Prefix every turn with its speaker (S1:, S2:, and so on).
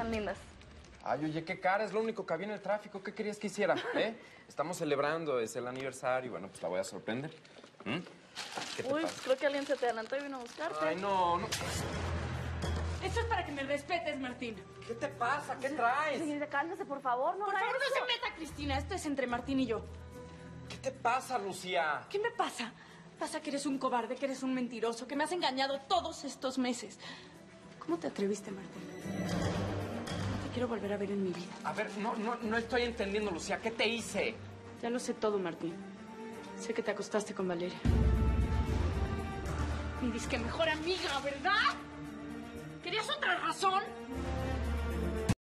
S1: Están lindas.
S2: Ay, oye, qué cara, es lo único que había en el tráfico. ¿Qué querías que hiciera? ¿Eh? Estamos celebrando, es el aniversario. Bueno, pues la voy a sorprender. ¿Mm? ¿Qué te
S1: Uy,
S2: pasa?
S1: creo que alguien se te adelantó y vino a buscarte.
S2: Ay, no, no.
S3: Esto es para que me respetes, Martín.
S2: ¿Qué te pasa? ¿Qué traes?
S1: Señorita, cálmese, por favor. No
S3: Por favor, no se meta, Cristina. Esto es entre Martín y yo.
S2: ¿Qué te pasa, Lucía?
S3: ¿Qué me pasa? Pasa que eres un cobarde, que eres un mentiroso, que me has engañado todos estos meses. ¿Cómo te atreviste, Martín? Quiero volver a ver en mi vida.
S2: A ver, no, no, no estoy entendiendo, Lucía. ¿Qué te hice?
S3: Ya lo sé todo, Martín. Sé que te acostaste con Valeria. Mi disque mejor amiga, ¿verdad? ¿Querías otra razón?